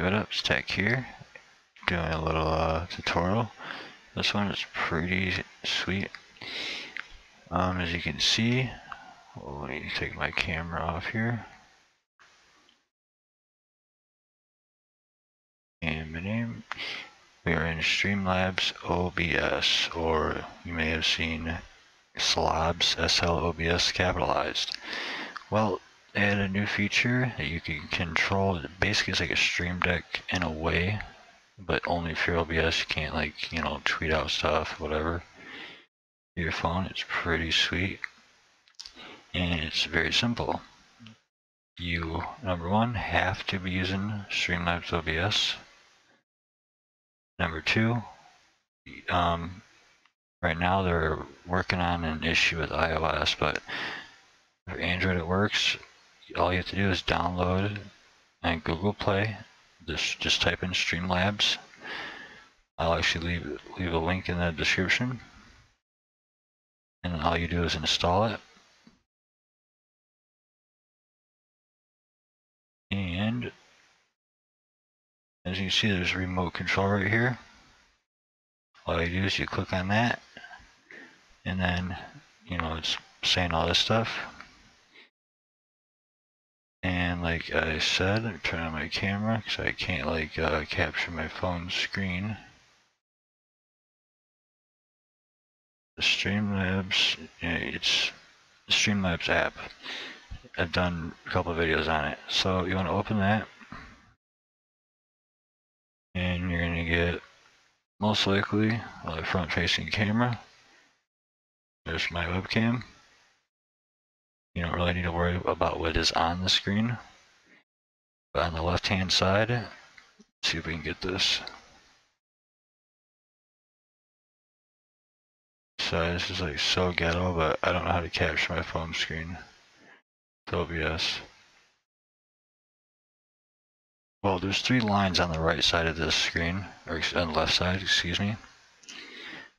Tech here, doing a little uh, tutorial. This one is pretty sweet. Um, as you can see, well, let me take my camera off here. And my name, we are in Streamlabs OBS, or you may have seen Slobs, S-L-O-B-S capitalized. Well, add a new feature that you can control. It basically, it's like a Stream Deck in a way, but only for OBS. You can't like you know tweet out stuff, whatever. Your phone. It's pretty sweet, and it's very simple. You number one have to be using Streamlabs OBS. Number two, um, right now they're working on an issue with iOS, but for Android it works. All you have to do is download and Google Play. Just just type in Streamlabs. I'll actually leave leave a link in the description. And all you do is install it. And as you can see, there's a remote control right here. All you do is you click on that, and then, you know, it's saying all this stuff. Like I said, I'm turn on my camera because I can't like uh, capture my phone screen. The Streamlabs, it's the Streamlabs app. I've done a couple videos on it. So you want to open that. And you're going to get most likely a front facing camera. There's my webcam. You don't really need to worry about what is on the screen. On the left hand side, see if we can get this. So this is like so ghetto, but I don't know how to capture my phone screen. With OBS. Well, there's three lines on the right side of this screen, or on the left side, excuse me.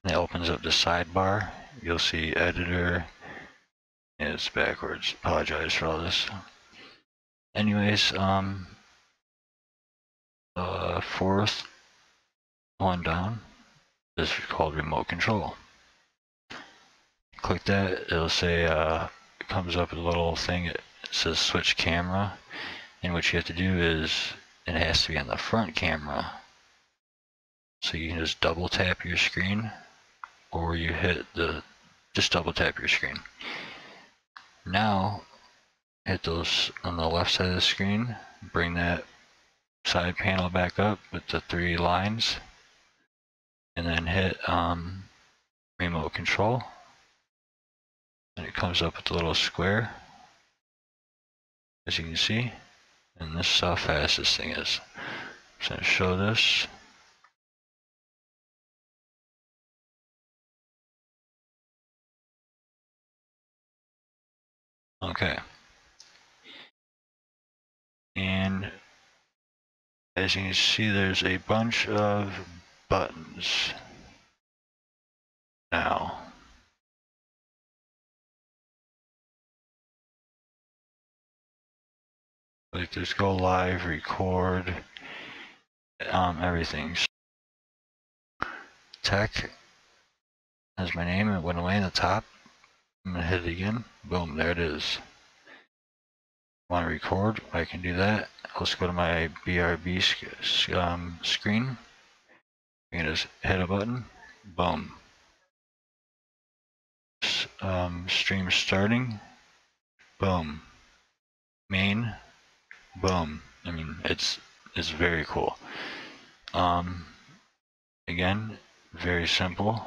And it opens up the sidebar. You'll see editor. It's backwards. Apologize for all this. Anyways, um, the fourth one down is called remote control. Click that, it'll say, uh, it comes up with a little thing, it says switch camera. And what you have to do is it has to be on the front camera. So you can just double tap your screen or you hit the, just double tap your screen. Now, hit those on the left side of the screen, bring that side panel back up with the three lines, and then hit um, remote control. And it comes up with a little square, as you can see. And this is how fast this thing is. I'm going to show this. Okay. And as you can see, there's a bunch of buttons now. Like there's go live, record, um, everything. Tech has my name, it went away in the top. I'm gonna hit it again. Boom, there it is. Want to record? I can do that. Let's go to my BRB sc um, screen. I can just hit a button. Boom. S um, stream starting. Boom. Main boom. I mean, it's it's very cool. Um, again, very simple.